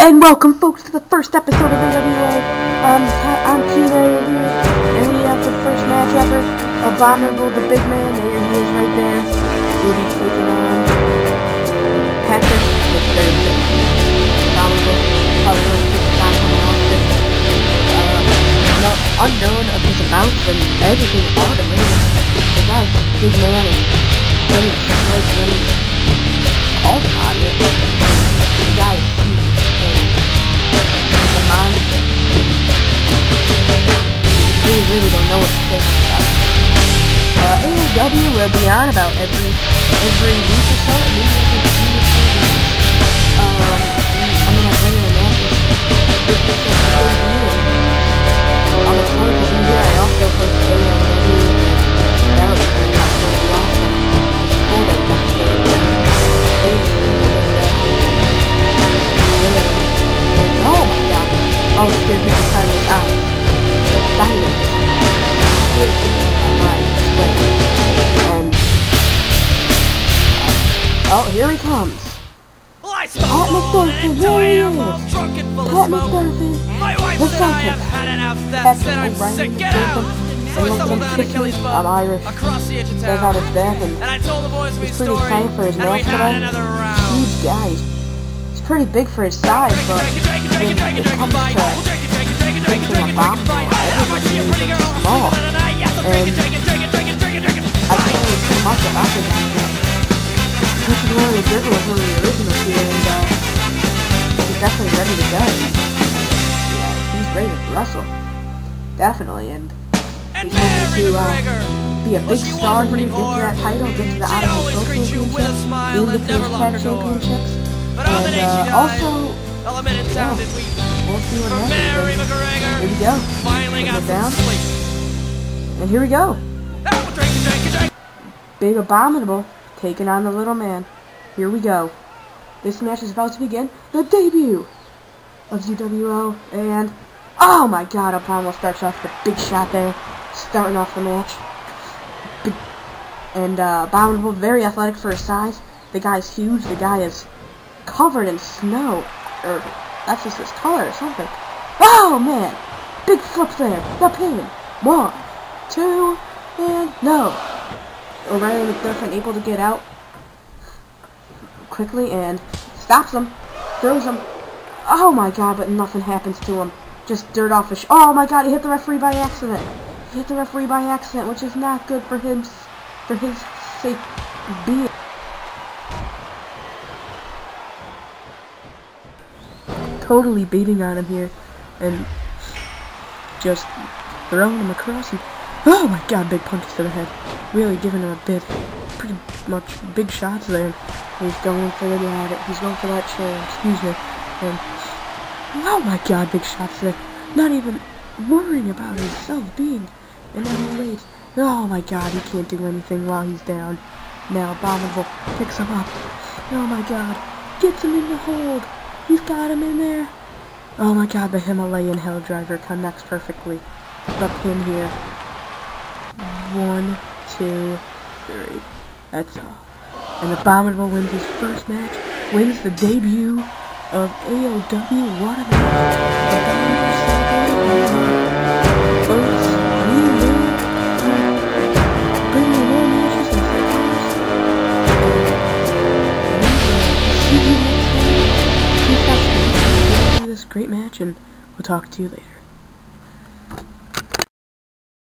And welcome, folks, to the first episode of NWA. Um, I'm Tina, and we have the first match ever. Abominable, the big man, there he is right there. Will be taking on Patrick, the third Abominable, probably not coming off this. Uh, not unknown of his amounts and everything really. The guy's big man, and he's like, really don't know what to say about. Uh, AOW will be on about every every week or so, here he comes. Pat McDuffie, here he is. Pat McDuffie. My wife Let's go. have had enough. That Patrick said, I'm O'Brien, sick. Get out. So I stumbled down to Kelly's pub. I'm Irish. across the edge of Check out his town. back and And I told the boys my he's pretty tiny for his and we had today. another round. Huge guy. He's, pretty big for his size, but when it comes to taking a bomb, everybody is small. And This is one of the Drizzle was one of the and uh, he's definitely ready to go. Yeah, he's ready to wrestle. Definitely, and he's hoping Mary to uh, be a big star here, get to that title, get to the She'd Idaho always greet you with a Championship, smile win the never Tag lock her door. Championships, the and uh, also, well, the minute sounded we we'll see what happens. McGregor. Here we go. Finally got down. And here we go. Oh. Big Abominable taking on the little man. Here we go. This match is about to begin. The debut of ZWO. And, oh my god, Abominable starts off the big shot there. Starting off the match. Big, and uh, Abominable, very athletic for his size. The guy's huge. The guy is covered in snow. Or, that's just his color or something. Oh man! Big flip there. The pin. One, two, and no. O'Reilly McDuffie able to get out quickly and stops him, throws him. Oh my god, but nothing happens to him. Just dirt off his. Oh my god, he hit the referee by accident. He hit the referee by accident, which is not good for him, for his sake being. Totally beating on him here, and just throwing him across. Oh my god, big punches to the head. Really giving him a bit, pretty much big shots there. He's going for the ladder. He's going for that chair. Excuse me. And oh my god, big shots there. Not even worrying about himself being in any late. Oh my god, he can't do anything while he's down. Now Abominable picks him up. Oh my god, gets him in the hold. He's got him in there. Oh my god, the Himalayan Hell Driver connects perfectly. The pin here. One, two, three. That's all. And Abominable wins his first match, wins the debut of AOW. What a match! This great match, and we'll talk to you later.